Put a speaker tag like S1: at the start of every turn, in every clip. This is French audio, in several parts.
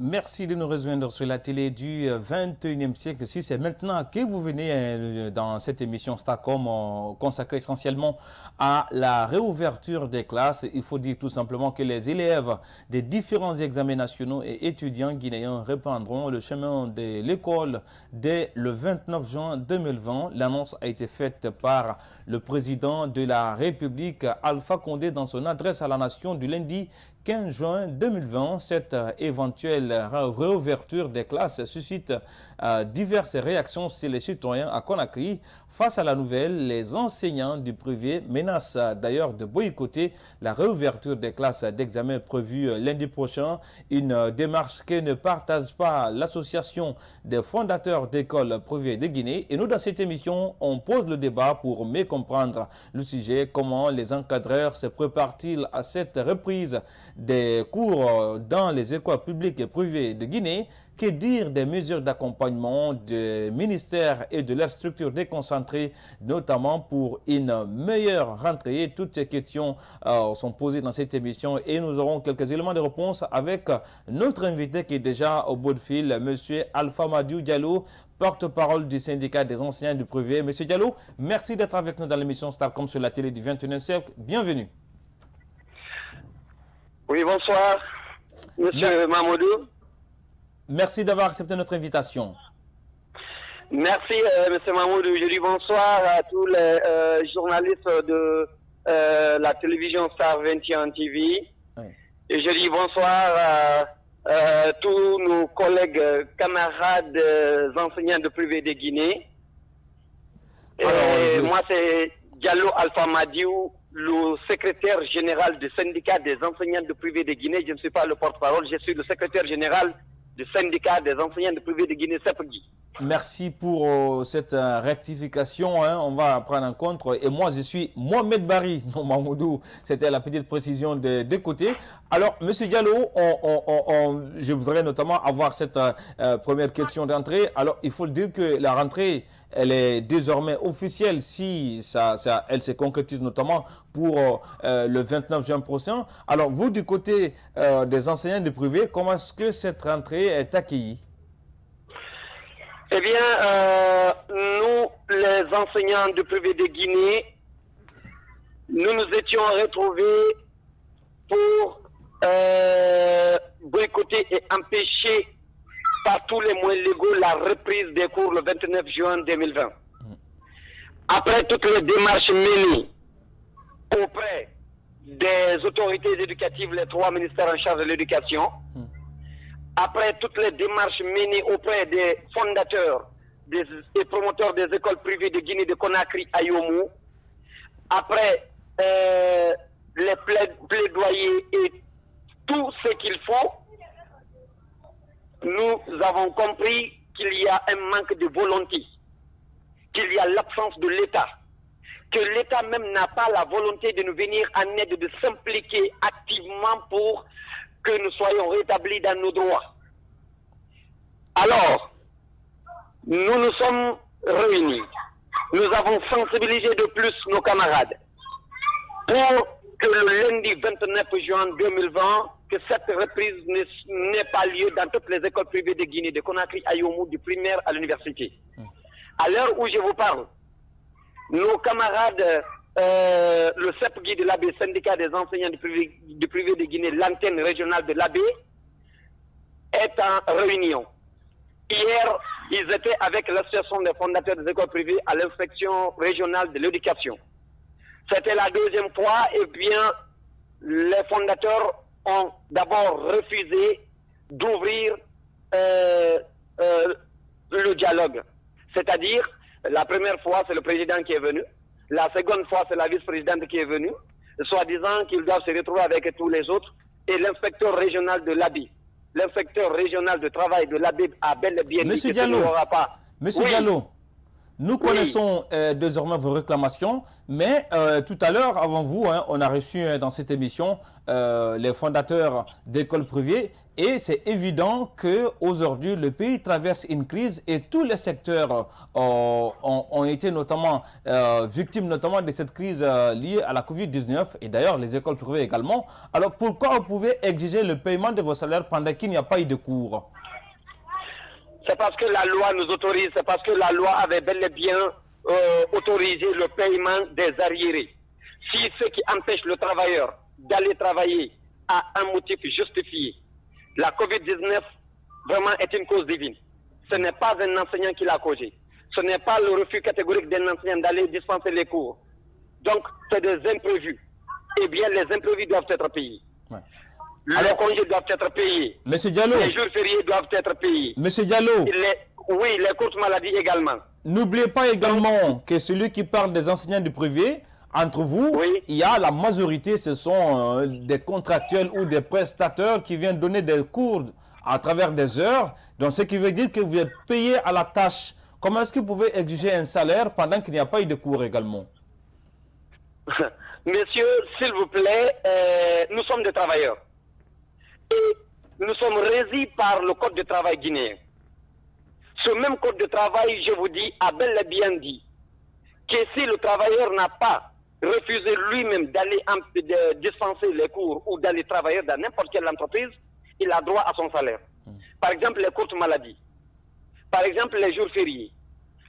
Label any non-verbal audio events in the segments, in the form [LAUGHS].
S1: Merci de nous rejoindre sur la télé du 21e siècle. Si c'est maintenant que vous venez euh, dans cette émission Starcom euh, consacrée essentiellement à la réouverture des classes, il faut dire tout simplement que les élèves des différents examens nationaux et étudiants guinéens reprendront le chemin de l'école dès le 29 juin 2020. L'annonce a été faite par le président de la République, Alpha Condé, dans son adresse à la nation du lundi 15 juin 2020, cette euh, éventuelle réouverture des classes suscite euh, diverses réactions chez les citoyens à Conakry. Face à la nouvelle, les enseignants du privé menacent d'ailleurs de boycotter la réouverture des classes d'examen prévues euh, lundi prochain. Une démarche que ne partage pas l'association des fondateurs d'écoles privées de Guinée. Et nous, dans cette émission, on pose le débat pour mieux comprendre le sujet. Comment les encadreurs se préparent-ils à cette reprise des cours euh, dans les écoles publiques et privées de Guinée, que dire des mesures d'accompagnement des ministères et de leurs structures déconcentrées, notamment pour une meilleure rentrée? Toutes ces questions euh, sont posées dans cette émission et nous aurons quelques éléments de réponse avec notre invité qui est déjà au bout de fil, M. Alpha Madiou Diallo, porte-parole du syndicat des enseignants du privé. Monsieur Diallo, merci d'être avec nous dans l'émission Starcom sur la télé du 21e siècle. Bienvenue.
S2: Oui, bonsoir, Monsieur Mamoudou.
S1: Merci d'avoir accepté notre invitation.
S2: Merci, euh, Monsieur Mamoudou. Je dis bonsoir à tous les euh, journalistes de euh, la télévision Star 21 TV. Et je dis bonsoir à tous nos collègues, camarades enseignants de privé de Guinée. Et moi, c'est Diallo Alpha Madiou, le secrétaire général du syndicat des enseignants de privé de Guinée. Je ne suis pas le porte-parole, je suis le secrétaire général du des enseignants de privé de Guinée.
S1: Merci pour euh, cette euh, rectification. Hein. On va prendre en compte. Et moi, je suis Mohamed Bari, [LAUGHS] non Mahmoudou. C'était la petite précision de, de côté. Alors, Monsieur Diallo, je voudrais notamment avoir cette euh, première question d'entrée. Alors, il faut dire que la rentrée, elle est désormais officielle si ça, elle se concrétise notamment pour le 29 juin prochain. Alors, vous, du côté des enseignants du privé, comment est-ce que cette rentrée est accueillie?
S2: Eh bien, euh, nous, les enseignants du privé de Guinée, nous nous étions retrouvés pour euh, boycotter et empêcher par tous les moyens légaux la reprise des cours le 29 juin 2020. Après toutes les démarches menées auprès des autorités éducatives, les trois ministères en charge de l'éducation, après toutes les démarches menées auprès des fondateurs et promoteurs des écoles privées de Guinée de Conakry à Yomou, après euh, les plaidoyers et tout ce qu'il faut, nous avons compris qu'il y a un manque de volonté, qu'il y a l'absence de l'État, que l'État même n'a pas la volonté de nous venir en aide, de s'impliquer activement pour que nous soyons rétablis dans nos droits. Alors, nous nous sommes réunis. Nous avons sensibilisé de plus nos camarades pour que le lundi 29 juin 2020, que cette reprise n'ait pas lieu dans toutes les écoles privées de Guinée, de Conakry à Yomou, du primaire à l'université. À l'heure où je vous parle, nos camarades, euh, le CEPGI de l'AB, syndicat des enseignants du privé, de Guinée, l'antenne régionale de l'AB, est en réunion. Hier, ils étaient avec l'association des fondateurs des écoles privées à l'inspection régionale de l'éducation. C'était la deuxième fois et bien les fondateurs ont d'abord refusé d'ouvrir euh, euh, le dialogue. C'est-à-dire, la première fois, c'est le président qui est venu. La seconde fois, c'est la vice-présidente qui est venue, soit disant qu'ils doivent se retrouver avec tous les autres, et l'inspecteur régional de l'ABI l'inspecteur régional de travail de l'ABIB a bel et bien
S1: Monsieur
S2: dit
S1: Diallo,
S2: aura pas.
S1: Monsieur Diallo, Nous connaissons euh, désormais vos réclamations, mais euh, tout à l'heure, avant vous, hein, on a reçu euh, dans cette émission les fondateurs d'écoles privées et c'est évident qu'aujourd'hui, le pays traverse une crise et tous les secteurs ont, ont, été notamment victimes notamment de cette crise liée à la Covid-19 et d'ailleurs les écoles privées également. Alors pourquoi vous pouvez exiger le paiement de vos salaires pendant qu'il n'y a pas eu de cours?
S2: C'est parce que la loi nous autorise, c'est parce que la loi avait bel et bien euh, autorisé le paiement des arriérés. Si ce qui empêche le travailleur d'aller travailler a un motif justifié, la COVID-19 vraiment est une cause divine. Ce n'est pas un enseignant qui l'a causé. Ce n'est pas le refus catégorique d'un enseignant d'aller dispenser les cours. Donc, c'est des imprévus. Eh bien, les imprévus doivent être payés. Les congés doivent être payés.
S1: Monsieur Diallo.
S2: Les jours fériés doivent être payés.
S1: Monsieur Diallo.
S2: oui, les courtes maladies également.
S1: N'oubliez pas également que celui qui parle des enseignants du privé, entre vous, il y a la majorité, ce sont euh, des contractuels ou des prestataires qui viennent donner des cours à travers des heures. Donc, ce qui veut dire que vous êtes payé à la tâche. Comment est-ce que vous pouvez exiger un salaire pendant qu'il n'y a pas eu de cours également? [LAUGHS]
S2: Monsieur, s'il vous plaît, euh, nous sommes des travailleurs. Et nous sommes régis par le Code de travail guinéen. Ce même Code de travail, je vous dis, a bel et bien dit que si le travailleur n'a pas refusé lui-même d'aller dispenser les cours ou d'aller travailler dans n'importe quelle entreprise, il a droit à son salaire. Hmm. Par exemple, les courtes maladies. Par exemple, les jours fériés,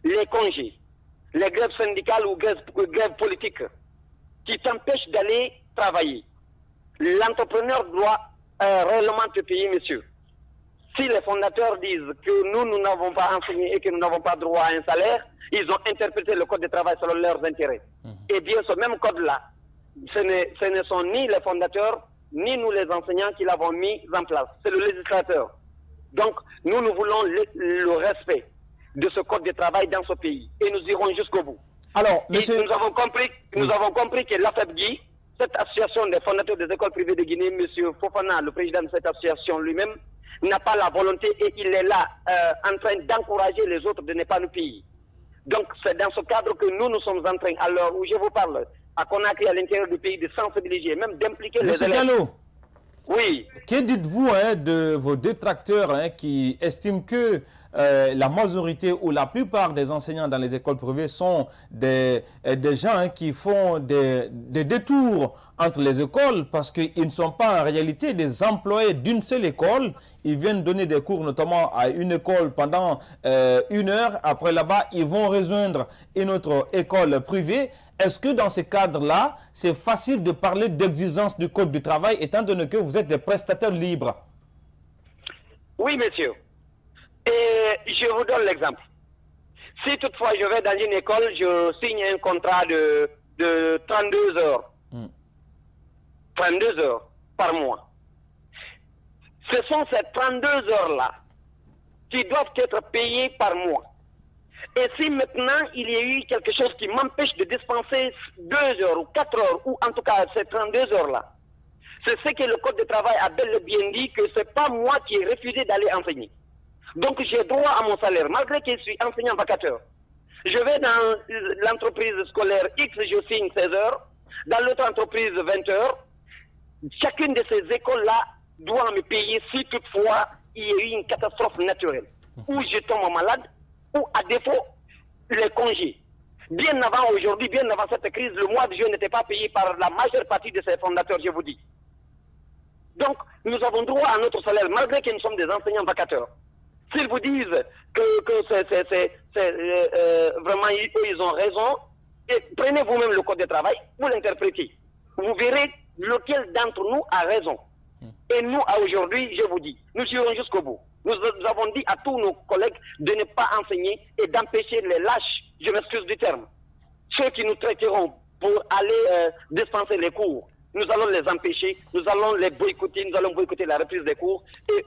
S2: les congés, les grèves syndicales ou grèves, grèves politiques qui t'empêchent d'aller travailler. L'entrepreneur doit euh, réellement te payer, monsieur. Si les fondateurs disent que nous, nous n'avons pas enseigné et que nous n'avons pas droit à un salaire, ils ont interprété le code de travail selon leurs intérêts. Mhm. Et bien, ce même code-là, ce, ne sont ni les fondateurs, ni nous les enseignants qui l'avons mis en place. C'est le législateur. Donc, nous, nous voulons le, respect de ce code de travail dans ce pays. Et nous irons jusqu'au bout. Alors, monsieur... nous avons compris, nous avons compris que l'AFEBGI cette association des fondateurs des écoles privées de Guinée, M. Fofana, le président de cette association lui-même, n'a pas la volonté et il est là euh, en train d'encourager les autres de ne pas nous payer. Donc c'est dans ce cadre que nous, nous sommes en train, à l'heure où je vous parle, à Conakry, à l'intérieur du pays, de sensibiliser, même d'impliquer les élèves.
S1: Gallo, oui. Que dites-vous hein, de vos détracteurs hein, qui estiment que euh, la majorité ou la plupart des enseignants dans les écoles privées sont des, euh, des gens hein, qui font des, détours entre les écoles parce qu'ils ne sont pas en réalité des employés d'une seule école. Ils viennent donner des cours notamment à une école pendant euh, une heure. Après là-bas, ils vont rejoindre une autre école privée. Est-ce que dans ce cadre-là, c'est facile de parler d'exigence du Code du travail étant donné que vous êtes des prestataires libres?
S2: Oui, monsieur. Et je vous donne l'exemple. Si toutefois je vais dans une école, je signe un contrat de, de 32 heures. 32 hmm. heures par mois. Ce sont ces 32 heures-là qui doivent être payées par mois. Et si maintenant il y a eu quelque chose qui m'empêche de dispenser 2 heures ou 4 heures, ou en tout cas ces 32 heures-là, c'est ce que le Code de travail a bel et bien dit que ce n'est pas moi qui ai refusé d'aller enseigner. Donc j'ai droit à mon salaire, malgré que je suis enseignant vacateur. Je vais dans l'entreprise scolaire X, je signe 16 heures. Dans l'autre entreprise, 20 heures. Chacune de ces écoles-là doit me payer si toutefois il y a eu une catastrophe naturelle. Ou je tombe malade, ou à défaut, les congés. Bien avant aujourd'hui, bien avant cette crise, le mois de juin n'était pas payé par la majeure partie de ces fondateurs, je vous dis. Donc, nous avons droit à notre salaire, malgré que nous sommes des enseignants vacateurs. S'ils vous disent que, c'est euh, euh, vraiment, ils, ont raison, et prenez vous-même le code de travail, vous l'interprétez. Vous verrez lequel d'entre nous a raison. Hmm. Et nous, aujourd'hui, je vous dis, nous irons jusqu'au bout. Nous, avons dit à tous nos collègues de ne pas enseigner et d'empêcher les lâches, je m'excuse du terme, ceux qui nous traiteront pour aller euh, dispenser les cours. Nous allons les empêcher, nous allons les boycotter, nous allons boycotter la reprise des cours et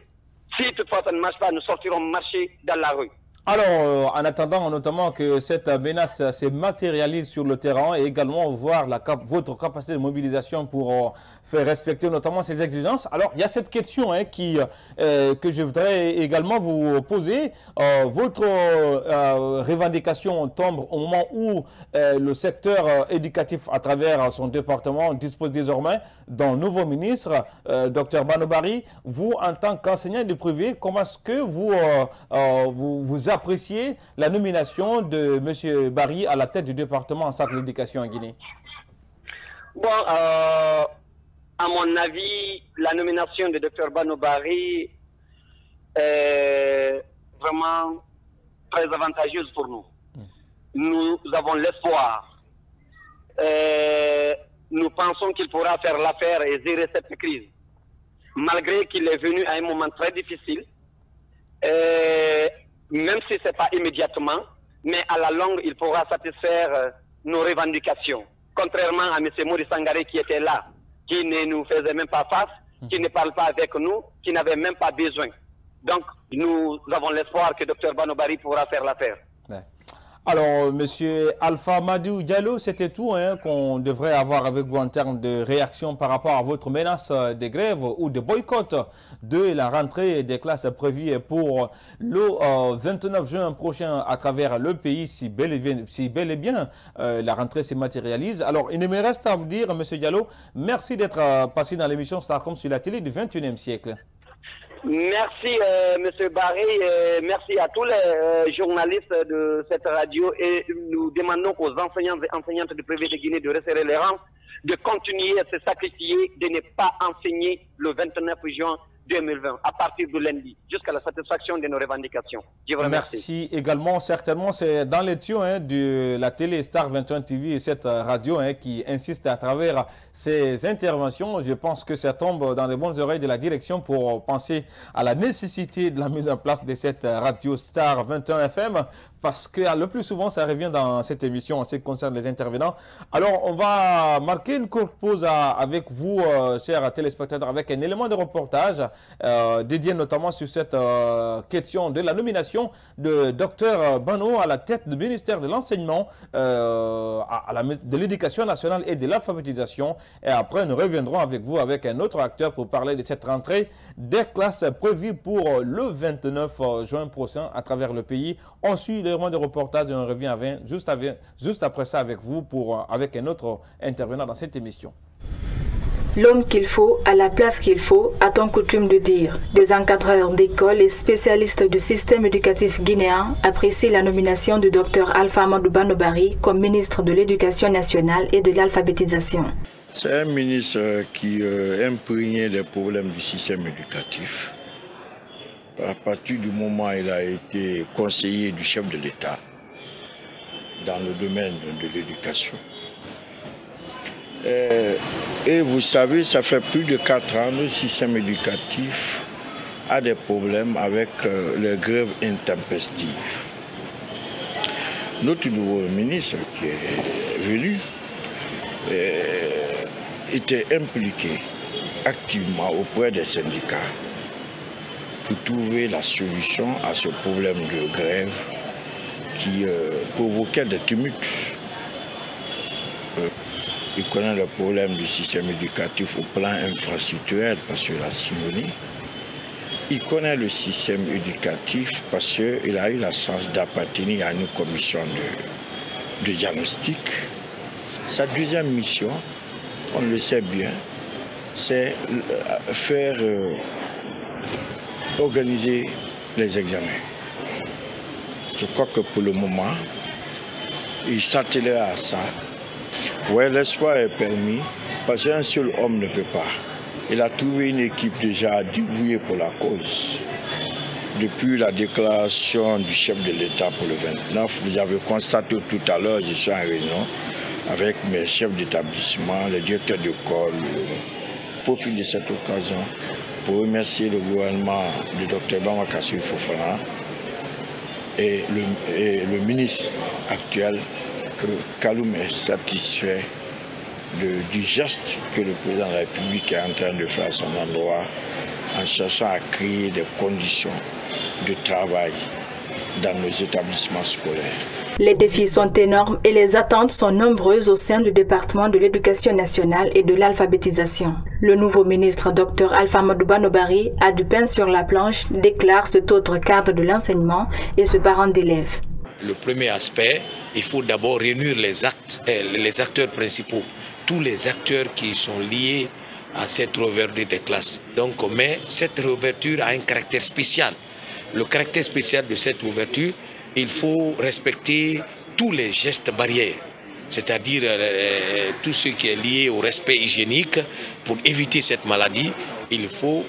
S2: si toutefois ça ne marche pas, nous sortirons marcher dans la rue.
S1: Alors, euh, en attendant notamment que cette menace se matérialise sur le terrain et également voir votre capacité de mobilisation pour euh, faire respecter notamment ces exigences. Alors, il y a cette question hein, qui, euh, que je voudrais également vous poser. votre revendication tombe au moment où le secteur éducatif à travers son département dispose désormais d'un nouveau ministre, Dr Banobari. Vous, en tant qu'enseignant du privé, comment est-ce que vous, vous, vous apprécier la nomination de M. Barry à la tête du département en centre d'éducation en Guinée
S2: Bon, euh, à mon avis, la nomination de Dr Bano Barry est vraiment très avantageuse pour nous. Hmm. Nous avons l'espoir. Nous pensons qu'il pourra faire l'affaire et gérer cette crise. Malgré qu'il est venu à un moment très difficile, même si ce n'est pas immédiatement, mais à la longue, il pourra satisfaire euh, nos revendications. Contrairement à M. Maurice Sangaré qui était là, qui ne nous faisait même pas face, qui ne parle pas avec nous, qui n'avait même pas besoin. Donc, nous avons l'espoir que Dr Banobari pourra faire l'affaire.
S1: Alors, Monsieur Alpha Madou Diallo, c'était tout hein, qu'on devrait avoir avec vous en termes de réaction par rapport à votre menace de grève ou de boycott de la rentrée des classes prévues pour le 29 euh, juin prochain à travers le pays, si bel et bien, si bel et bien euh, la rentrée se matérialise. Alors, il ne me reste à vous dire, Monsieur Diallo, merci d'être euh, passé dans l'émission Starcom sur la télé du 21e siècle.
S2: Merci, euh, Monsieur Barré. Merci à tous les euh, journalistes de cette radio et nous demandons aux enseignants et enseignantes du privé de Guinée de resserrer les rangs, de continuer à se sacrifier, de ne pas enseigner le 29 juin 2020, à partir de lundi, jusqu'à la satisfaction de nos revendications.
S1: Je vous remercie. Merci également. Certainement, c'est dans les tuyaux hein, de la télé Star 21 TV et cette radio hein, qui insiste à travers ces interventions. Je pense que ça tombe dans les bonnes oreilles de la direction pour penser à la nécessité de la mise en place de cette radio Star 21 FM parce que le plus souvent, ça revient dans cette émission en ce qui concerne les intervenants. Alors, on va marquer une courte pause avec vous, euh, chers téléspectateurs, avec un élément de reportage euh, dédié notamment sur cette euh, question de la nomination de Dr Bano à la tête du ministère de l'Enseignement, de l'Éducation nationale et de l'alphabétisation. Et après, nous reviendrons avec vous avec un autre acteur pour parler de cette rentrée des classes prévues pour le 29 juin prochain à travers le pays. On de reportage et on revient juste, juste après ça avec vous, pour, euh, avec un autre intervenant dans cette émission.
S3: L'homme qu'il faut à la place qu'il faut, a-t-on coutume de dire. Des encadreurs d'école et spécialistes du système éducatif guinéen apprécient la nomination du docteur Alpha Amadou Banobari comme ministre de l'Éducation nationale et de l'alphabétisation.
S4: C'est un ministre qui euh, imprégnait les problèmes du système éducatif à partir du moment où il a été conseiller du chef de l'État dans le domaine de l'éducation. Euh, et, vous savez, ça fait plus de quatre ans, le système éducatif a des problèmes avec euh, les grèves intempestives. Notre nouveau ministre qui est venu euh, était impliqué activement auprès des syndicats pour trouver la solution à ce problème de grève qui euh, provoquait des tumultes. Euh, il connaît le problème du système éducatif au plan infrastructurel parce qu'il a simulé. Il connaît le système éducatif parce qu'il a eu la chance d'appartenir à une commission de, diagnostic. Sa deuxième mission, on le sait bien, c'est euh, faire organiser les examens. Je crois que pour le moment, il s'attelait à ça. Oui, l'espoir est permis, parce qu'un seul homme ne peut pas. Il a trouvé une équipe déjà débrouillée pour la cause. Depuis la déclaration du chef de l'État pour le 29, vous avez constaté tout à l'heure, je suis en réunion avec mes chefs d'établissement, les directeurs d'école. Profite de cette occasion pour remercier le gouvernement du docteur Bamakassu Fofana et le, ministre actuel Kaloum est satisfait du geste que le président de la République est en train de faire à son endroit en cherchant à créer des conditions de travail dans nos établissements scolaires.
S3: Les défis sont énormes et les attentes sont nombreuses au sein du département de l'éducation nationale et de l'alphabétisation. Le nouveau ministre Dr Alpha Banobari a du pain sur la planche, déclare cet autre cadre de l'enseignement et ce parent d'élèves.
S5: Le premier aspect, il faut d'abord réunir les, eh, acteurs principaux, tous les acteurs qui sont liés à cette réouverture des classes. Donc, mais cette réouverture a un caractère spécial. Le caractère spécial de cette ouverture, il faut respecter tous les gestes barrières, c'est-à-dire euh, tout ce qui est lié au respect hygiénique. Pour éviter cette maladie, il faut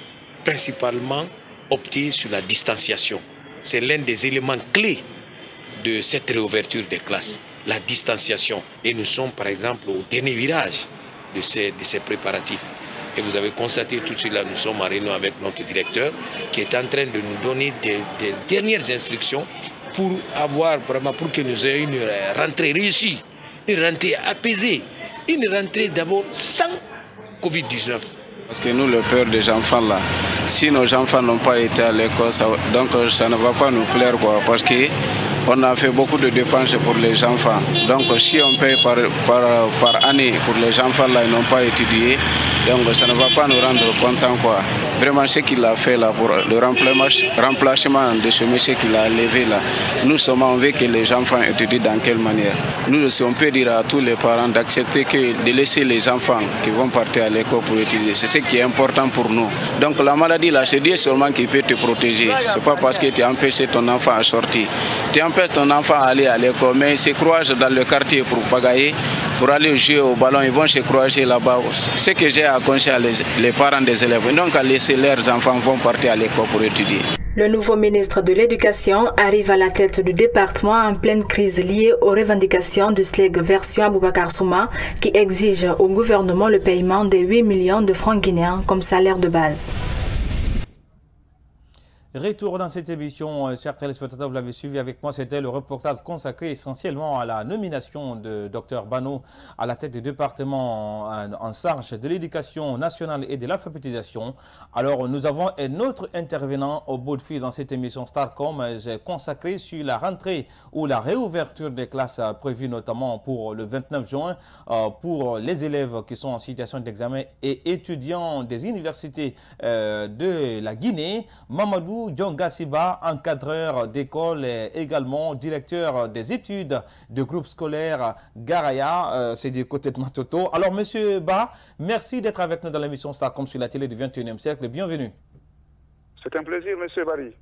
S5: principalement opter sur la distanciation. C'est l'un des éléments clés de cette réouverture des classes, la distanciation. Et nous sommes par exemple au dernier virage de ces, de ces préparatifs. Et vous avez constaté tout de suite là, nous sommes en réunion avec notre directeur qui est en train de nous donner des, des dernières instructions pour avoir vraiment, pour que nous ayons une rentrée réussie, une rentrée apaisée, une rentrée d'abord sans Covid-19.
S6: Parce que nous, le peur des enfants là, si nos enfants n'ont pas été à l'école, donc ça ne va pas nous plaire quoi, parce que on a fait beaucoup de dépenses pour les enfants. Donc si on paye par, par, par année pour les enfants là, ils n'ont pas étudié, donc ça ne va pas nous rendre contents quoi. Vraiment ce qu'il a fait là pour le remplacement de ce monsieur qu'il a levé là, nous sommes envie que les enfants étudient dans quelle manière. Nous aussi on peut dire à tous les parents d'accepter que de laisser les enfants qui vont partir à l'école pour étudier. C'est ce qui est important pour nous. Donc la maladie là, c'est Dieu seulement qui peut te protéger. C'est pas parce que tu empêché ton enfant à sortir. Empêches ton enfant à aller à l'école, mais il se croise dans le quartier pour pagailler, pour aller jouer au ballon, ils vont se croiser là-bas. Ce que j'ai à conseiller les, les parents des élèves, donc à laisser leurs enfants vont partir à l'école pour étudier.
S3: Le nouveau ministre de l'Éducation arrive à la tête du département en pleine crise liée aux revendications du SLEG version Aboubakar Souma qui exige au gouvernement le paiement des 8 millions de francs guinéens comme salaire de base.
S1: Retour dans cette émission, euh, chers téléspectateurs, vous l'avez suivi avec moi, c'était le reportage consacré essentiellement à la nomination de Dr Bano à la tête du département en, charge de l'éducation nationale et de l'alphabétisation. Alors, nous avons un autre intervenant au bout de fil dans cette émission Starcom, euh, consacré sur la rentrée ou la réouverture des classes euh, prévues notamment pour le 29 juin pour les élèves qui sont en situation d'examen et étudiants des universités de la Guinée. Mamadou John Gassiba, encadreur d'école et également directeur des études du groupe scolaire Garaya, euh, c'est du côté de Matoto. Alors, Monsieur Ba, merci d'être avec nous dans l'émission Starcom sur la télé du 21e siècle. Bienvenue.
S7: C'est un plaisir, Monsieur Barry.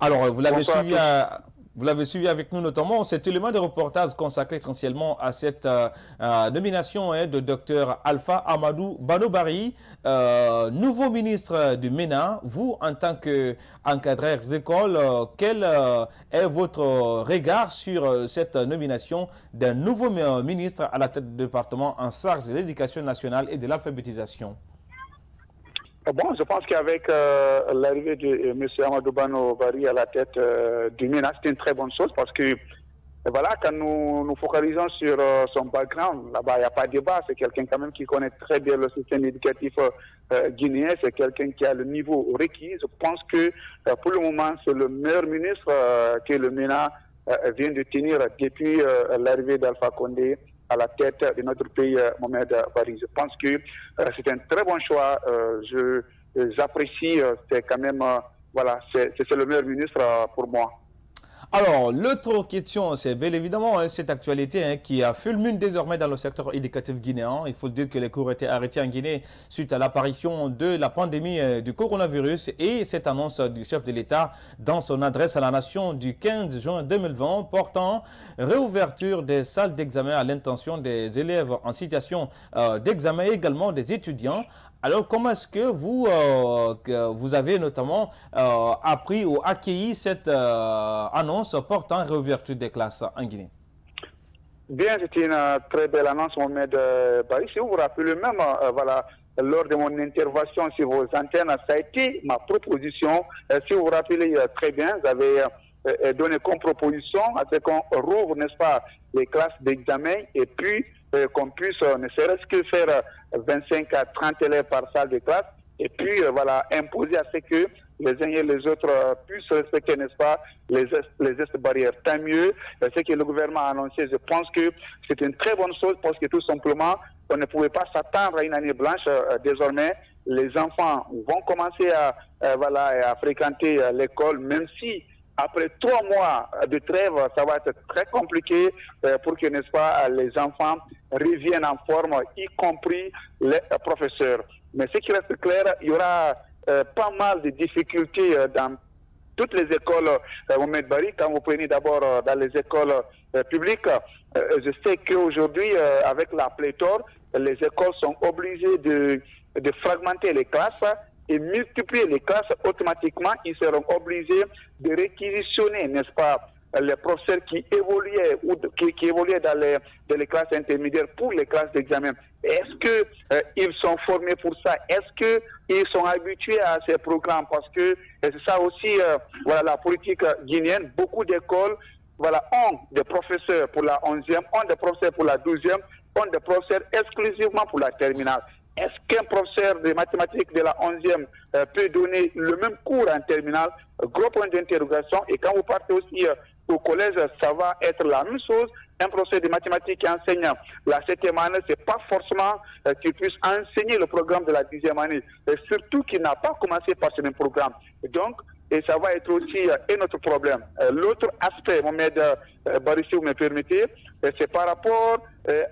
S1: Alors, vous l'avez suivi à, vous l'avez suivi avec nous notamment, cet élément de reportage consacré essentiellement à cette euh, euh, nomination hein, de Dr Alpha Amadou Banobari, euh, nouveau ministre du MENA. Vous, en tant qu'encadreur d'école, quel est votre regard sur cette nomination d'un nouveau ministre à la tête du département en charge de l'éducation nationale et de l'alphabétisation?
S7: Bon, je pense qu'avec euh, l'arrivée de euh, M. Amadou Bano à la tête euh, du MENA, c'est une très bonne chose parce que voilà, quand nous nous focalisons sur son background, là-bas, il n'y a pas de débat. C'est quelqu'un quand même qui connaît très bien le système éducatif guinéen. C'est quelqu'un qui a le niveau requis. Je pense que pour le moment, c'est le meilleur ministre que le MENA vient de tenir depuis l'arrivée d'Alpha Condé à la tête de notre pays, euh, Mohamed Bari. Je pense que euh, c'est un très bon choix. Euh, je j'apprécie, c'est quand même, voilà, c'est le meilleur ministre pour moi.
S1: Alors, l'autre question, c'est bien évidemment hein, cette actualité hein, qui a fulmine désormais dans le secteur éducatif guinéen. Il faut dire que les cours étaient arrêtés en Guinée suite à l'apparition de la pandémie euh, du coronavirus et cette annonce du chef de l'État dans son adresse à la nation du 15 juin 2020 portant réouverture des salles d'examen à l'intention des élèves en situation euh, d'examen également des étudiants. Alors, comment est-ce que vous, euh, vous avez notamment euh, appris ou accueilli cette euh, annonce portant réouverture des classes en Guinée?
S7: Bien, c'était une très belle annonce, Mohamed Barry. Si vous vous rappelez même, voilà, lors de mon intervention sur vos antennes, ça a été ma proposition. si vous vous rappelez très bien, avez donné comme proposition à ce qu'on rouvre, n'est-ce pas, les classes d'examen et puis qu'on puisse ne serait-ce que faire 25 à 30 élèves par salle de classe et puis euh, voilà imposer à ce que les uns et les autres puissent respecter, n'est-ce pas, les, les gestes barrières. Tant mieux, ce que le gouvernement a annoncé, je pense que c'est une très bonne chose parce que tout simplement, on ne pouvait pas s'attendre à une année blanche. désormais, les enfants vont commencer à, voilà, à fréquenter l'école, même si après trois mois de trêve, ça va être très compliqué euh, pour que, n'est-ce pas, les enfants reviennent en forme, y compris les professeurs. Mais ce qui reste clair, il y aura euh, pas mal de difficultés euh, dans toutes les écoles au Medbari. Quand vous prenez d'abord dans les écoles publiques, je sais qu'aujourd'hui, avec la pléthore, les écoles sont obligées de, de fragmenter les classes et multiplier les classes, automatiquement, ils seront obligés de réquisitionner, n'est-ce pas, les professeurs qui évoluaient ou qui, évoluaient dans les, dans les, classes intermédiaires pour les classes d'examen. Est-ce que euh, ils sont formés pour ça? Est-ce que ils sont habitués à ces programmes? Parce que c'est ça aussi, euh, voilà, la politique guinéenne. Beaucoup d'écoles, voilà, ont des professeurs pour la 11e, ont des professeurs pour la 12e, ont des professeurs exclusivement pour la terminale. Est-ce qu'un professeur de mathématiques de la 11e euh, peut donner le même cours en terminale? Gros point d'interrogation. Et quand vous partez aussi euh, au collège, ça va être la même chose. Un professeur de mathématiques qui enseigne la 7e année, ce n'est pas forcément euh, qu'il puisse enseigner le programme de la 10e année. Surtout qu'il n'a pas commencé par ce même programme. donc, et ça va être aussi un autre problème. L'autre aspect, Mohamed Barissi, vous me permettez, c'est par rapport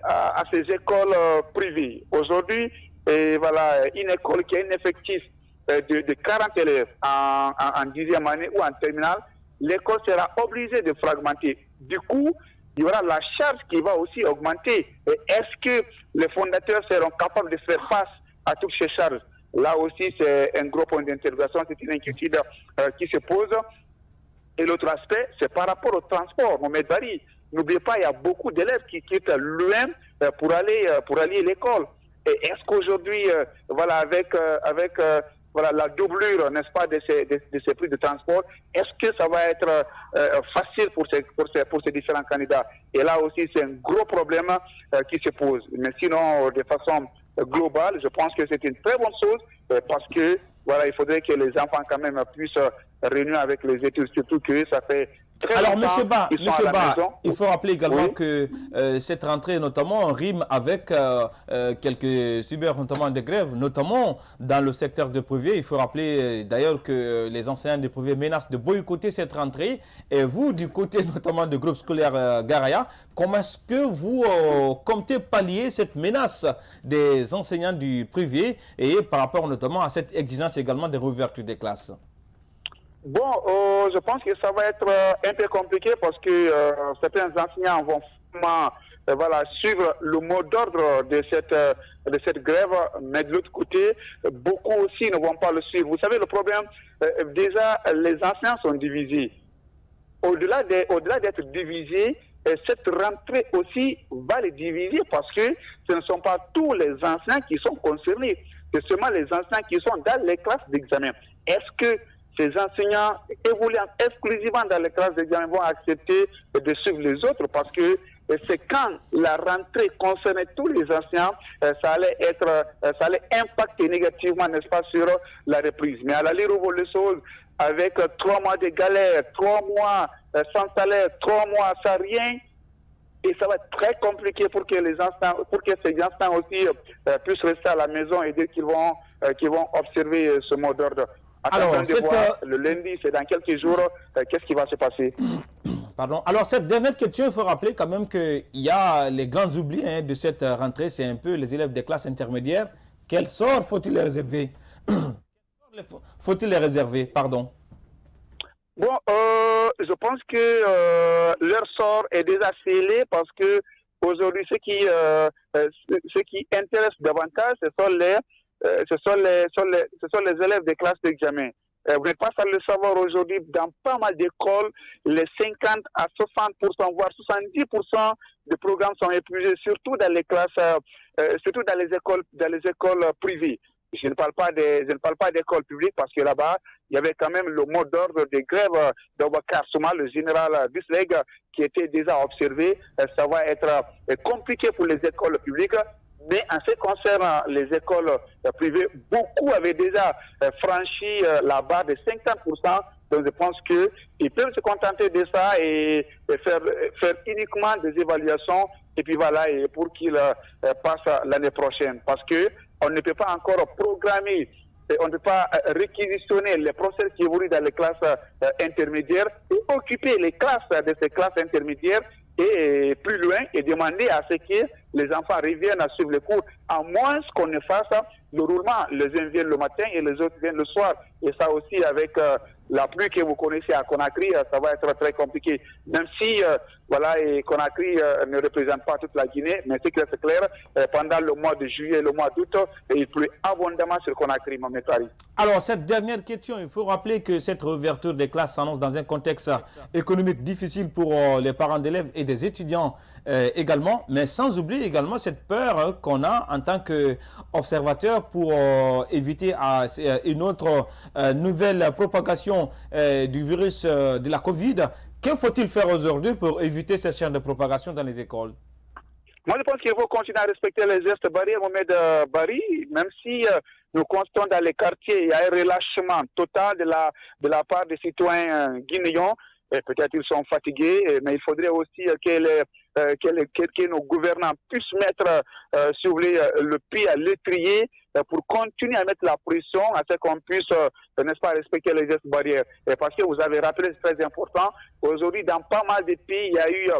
S7: à, ces écoles privées. Aujourd'hui, et voilà, une école qui a un effectif euh, de, de 40 élèves en, en, dixième année ou en terminale, l'école sera obligée de fragmenter. Du coup, il y aura la charge qui va aussi augmenter. Est-ce que les fondateurs seront capables de faire face à toutes ces charges? Là aussi, c'est un gros point d'interrogation, c'est une inquiétude euh, qui se pose. Et l'autre aspect, c'est par rapport au transport. N'oubliez pas, il y a beaucoup d'élèves qui quittent loin euh, pour aller, pour aller à l'école. Est-ce qu'aujourd'hui, euh, voilà, avec, euh, avec euh, voilà, la doublure, n'est-ce pas, de ces, de, ces, prix de transport, est-ce que ça va être facile pour ces, pour, ces, pour ces différents candidats? Et là aussi, c'est un gros problème qui se pose. Mais sinon, de façon globale, je pense que c'est une très bonne chose parce que voilà, il faudrait que les enfants quand même puissent réunir avec les études, surtout que ça fait
S1: alors, M. Ba, il faut rappeler également que euh, cette rentrée, notamment, rime avec euh, euh, quelques subers, notamment des grèves, notamment dans le secteur de privé. Il faut rappeler d'ailleurs que les enseignants de privé menacent de boycotter cette rentrée. Et vous, du côté [LAUGHS] notamment du groupe scolaire Garaya, comment est-ce que vous comptez pallier cette menace des enseignants du privé et par rapport notamment à cette exigence également de réouverture des classes?
S7: Bon, euh, je pense que ça va être euh, un peu compliqué parce que euh, certains enseignants vont voilà, suivre le mot d'ordre de cette, de cette grève, mais de l'autre côté, beaucoup aussi ne vont pas le suivre. Vous savez, le problème, déjà, les enseignants sont divisés. Au-delà d'être divisés, cette rentrée aussi va les diviser parce que ce ne sont pas tous les enseignants qui sont concernés, c'est seulement les enseignants qui sont dans les classes d'examen. Est-ce que ces enseignants évoluant exclusivement dans les classes d'examen vont accepter de suivre les autres parce que c'est quand la rentrée concernait tous les enseignants, euh, ça allait être, euh, ça allait impacter négativement, n'est-ce pas, sur la reprise. Mais à la lire choses, avec trois mois de galère, trois mois euh, sans salaire, trois mois sans rien, et ça va être très compliqué pour que les pour que ces enseignants aussi puissent rester à la maison et dire qu'ils vont, qu'ils vont observer ce mot d'ordre. Alors, euh, le lundi, c'est dans quelques jours, euh, qu'est-ce qui va se passer? [COUGHS]
S1: Pardon. Alors, cette dernière question, il faut rappeler quand même qu'il y a les grands oubliés hein, de cette euh, rentrée, c'est un peu les élèves des classes intermédiaires. Quel sort faut-il [COUGHS] les réserver Faut-il les réserver? Pardon.
S7: Bon, je pense que leur sort est déjà scellé parce que aujourd'hui, ce qui, ce qui intéresse davantage, ce sont les ce, sont les, ce sont les élèves des classes d'examen. Euh, vous n'êtes pas sans le savoir aujourd'hui, dans pas mal d'écoles, les 50 à 60%, voire 70% des programmes sont épuisés, surtout dans les classes, euh, surtout dans les écoles, dans les écoles privées. Je ne parle pas des, je ne parle pas d'écoles publiques parce que là-bas, il y avait quand même le mot d'ordre des grèves d'Obakar Souma, le général Bisleg, qui était déjà observé. Ça va être compliqué pour les écoles publiques Mais en ce qui concerne les écoles privées, beaucoup avaient déjà franchi la barre de 50%. Donc je pense qu'ils peuvent se contenter de ça et, faire, uniquement des évaluations et puis voilà, et pour qu'ils passent l'année prochaine. Parce que on ne peut pas encore programmer on ne peut pas réquisitionner les professeurs qui évoluent dans les classes intermédiaires et occuper les classes de ces classes intermédiaires et plus loin et demander à ce que les enfants reviennent à suivre les cours, à moins qu'on ne fasse le roulement. Les uns viennent le matin et les autres viennent le soir. Et ça aussi, avec euh, la pluie que vous connaissez à Conakry, euh, ça va être très compliqué. Même si euh, voilà, et Conakry ne représente pas toute la Guinée, mais c'est clair, pendant le mois de juillet et le mois d'août, il pleut abondamment sur Conakry, mon
S1: Alors, cette dernière question, il faut rappeler que cette réouverture des classes s'annonce dans un contexte économique difficile pour les parents d'élèves et des étudiants également, mais sans oublier également cette peur qu'on a en tant qu'observateur pour éviter à, une autre nouvelle propagation du virus de la Covid. Que faut-il faire aujourd'hui pour éviter cette chaîne de propagation dans les écoles?
S7: Moi, je pense qu'il faut continuer à respecter les gestes barrières, Mohamed Barry, même si nous constatons dans les quartiers, il y a un relâchement total de la, de la part des citoyens guinéens. Peut-être ils sont fatigués, mais il faudrait aussi que, euh, que, nos gouvernants puissent mettre, euh, si vous voulez, euh, le pied à l'étrier pour continuer à mettre la pression à ce qu'on puisse, n'est-ce pas, respecter les gestes barrières. Et parce que vous avez rappelé, c'est très important, aujourd'hui, dans pas mal de pays, il y a eu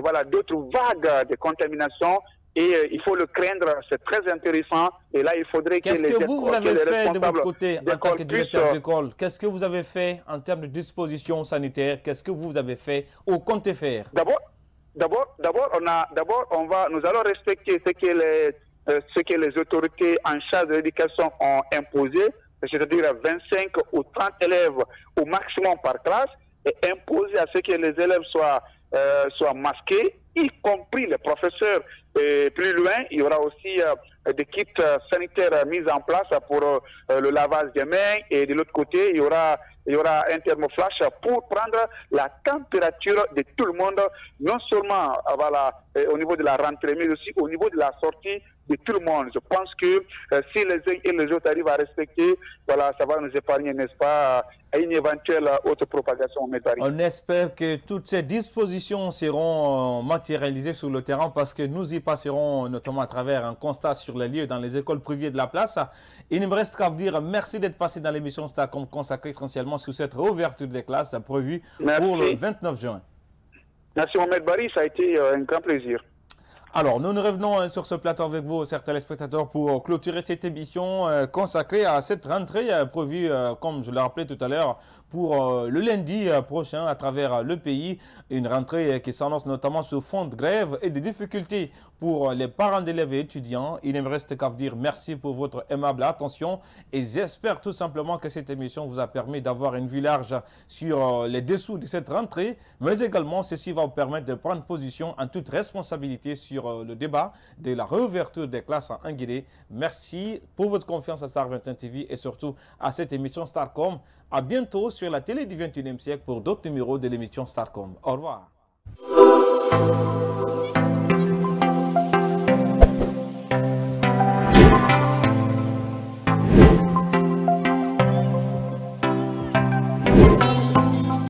S7: voilà, d'autres vagues de contamination et euh, il faut le craindre, c'est très intéressant. Et là, il faudrait que
S1: Qu'est-ce que vous, vous avez fait de votre côté en tant que directeur d'école? Qu'est-ce que vous avez fait en termes de dispositions sanitaires Qu'est-ce que vous avez fait ou comptez faire?
S7: D'abord, d'abord, d'abord, on a, d'abord, on va, nous allons respecter ce que les, euh, ce que les autorités en charge de l'éducation ont imposé, c'est-à-dire 25 ou 30 élèves au maximum par classe, et imposer à ce que les élèves soient, euh, soient masqués y compris les professeurs. Et plus loin, il y aura aussi euh, des kits euh, sanitaires mis en place pour euh, le lavage des mains. Et de l'autre côté, il y aura il y aura un thermoflash pour prendre la température de tout le monde, non seulement au niveau de la rentrée, mais aussi au niveau de la sortie de tout le monde. Je pense que si les uns et les autres arrivent à respecter, voilà, ça va nous épargner, n'est-ce pas, à une éventuelle autre propagation
S1: On espère que toutes ces dispositions seront matérialisées sur le terrain parce que nous y passerons notamment à travers un constat sur les lieux dans les écoles privées de la place. Il ne me reste qu'à vous dire merci d'être passé dans l'émission Stacom consacrée essentiellement sur cette réouverture des classes prévue pour le 29 juin.
S7: Merci Mohamed Barry, ça a été euh, un grand plaisir.
S1: Alors, nous nous revenons hein, sur ce plateau avec vous, chers téléspectateurs, pour clôturer cette émission euh, consacrée à cette rentrée euh, prévue, comme je l'ai rappelé tout à l'heure, pour euh, le lundi euh, prochain à travers euh, le pays. Une rentrée qui s'annonce notamment sous fond de grève et des difficultés pour les parents d'élèves et étudiants. Il ne me reste qu'à vous dire merci pour votre aimable attention et j'espère tout simplement que cette émission vous a permis d'avoir une vue large sur les dessous de cette rentrée, mais également ceci va vous permettre de prendre position en toute responsabilité sur le débat de la réouverture des classes en Guinée. Merci pour votre confiance à Star 21 TV et surtout à cette émission Starcom. À bientôt sur la télé du 21e siècle pour d'autres numéros de l'émission Starcom. Au revoir.